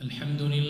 الحمد لله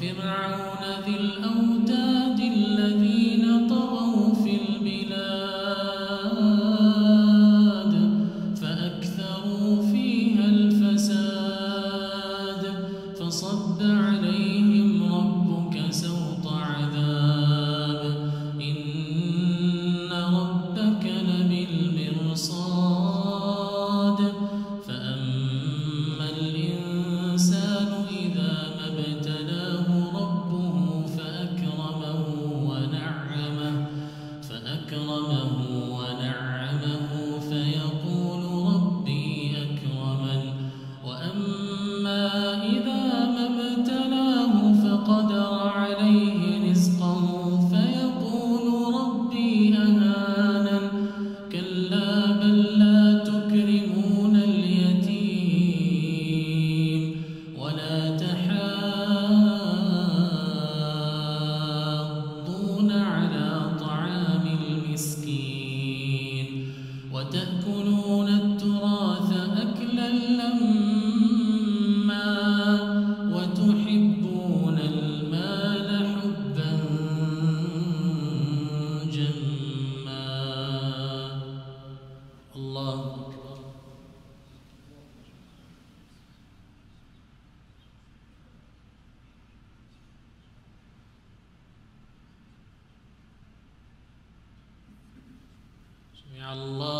فرعون ذي الأوتاد Ya Allah.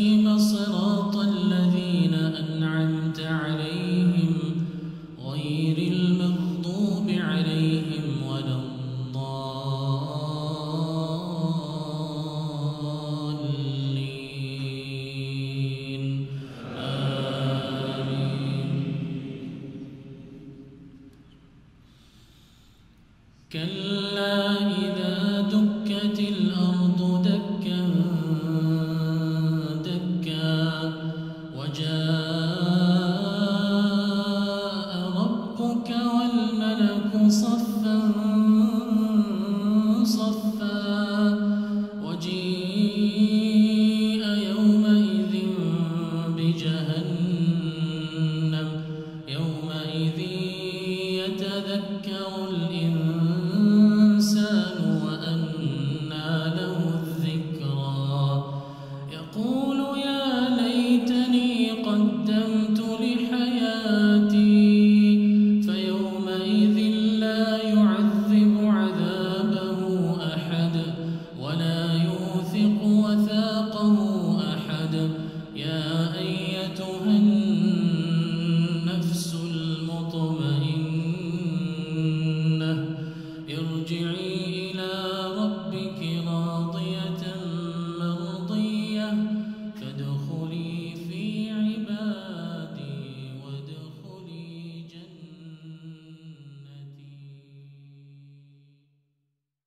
كلا